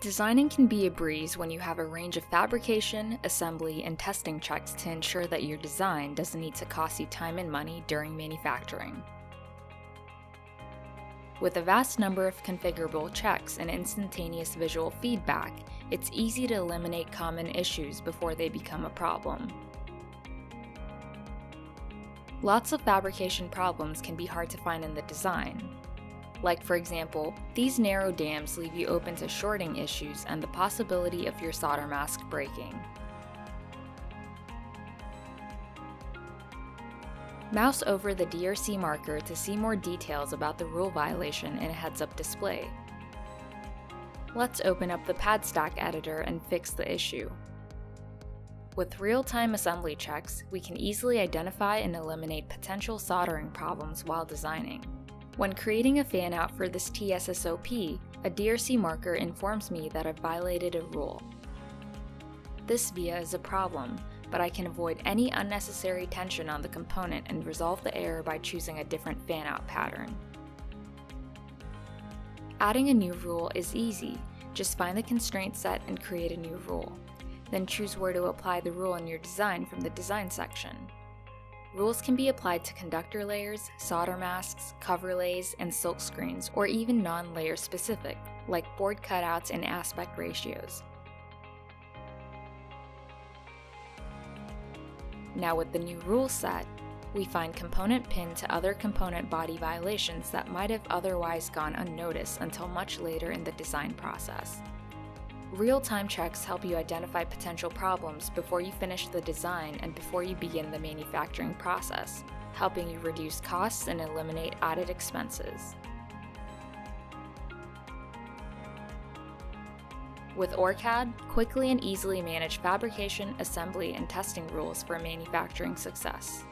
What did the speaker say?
Designing can be a breeze when you have a range of fabrication, assembly, and testing checks to ensure that your design doesn't need to cost you time and money during manufacturing. With a vast number of configurable checks and instantaneous visual feedback, it's easy to eliminate common issues before they become a problem. Lots of fabrication problems can be hard to find in the design. Like for example, these narrow dams leave you open to shorting issues and the possibility of your solder mask breaking. Mouse over the DRC marker to see more details about the rule violation in a heads-up display. Let's open up the PadStack editor and fix the issue. With real-time assembly checks, we can easily identify and eliminate potential soldering problems while designing. When creating a fanout for this TSSOP, a DRC marker informs me that I've violated a rule. This via is a problem, but I can avoid any unnecessary tension on the component and resolve the error by choosing a different fanout pattern. Adding a new rule is easy, just find the constraint set and create a new rule. Then choose where to apply the rule in your design from the design section. Rules can be applied to conductor layers, solder masks, cover lays, and silk screens, or even non-layer specific, like board cutouts and aspect ratios. Now with the new rule set, we find component pin to other component body violations that might have otherwise gone unnoticed until much later in the design process. Real-time checks help you identify potential problems before you finish the design and before you begin the manufacturing process, helping you reduce costs and eliminate added expenses. With OrCAD, quickly and easily manage fabrication, assembly, and testing rules for manufacturing success.